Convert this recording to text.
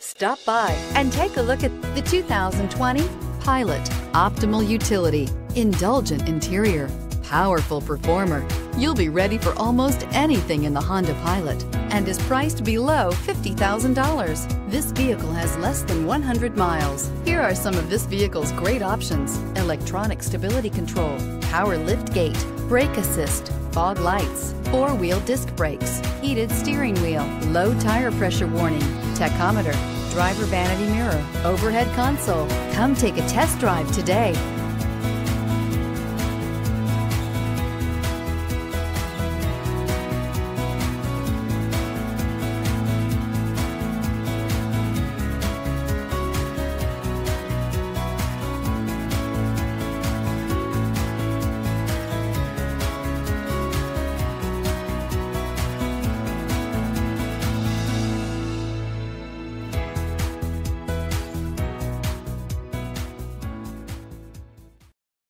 Stop by and take a look at the 2020 Pilot. Optimal utility, indulgent interior, powerful performer. You'll be ready for almost anything in the Honda Pilot and is priced below $50,000. This vehicle has less than 100 miles. Here are some of this vehicle's great options. Electronic stability control, power lift gate, brake assist, fog lights, four-wheel disc brakes, heated steering wheel, low tire pressure warning, tachometer, driver vanity mirror, overhead console. Come take a test drive today.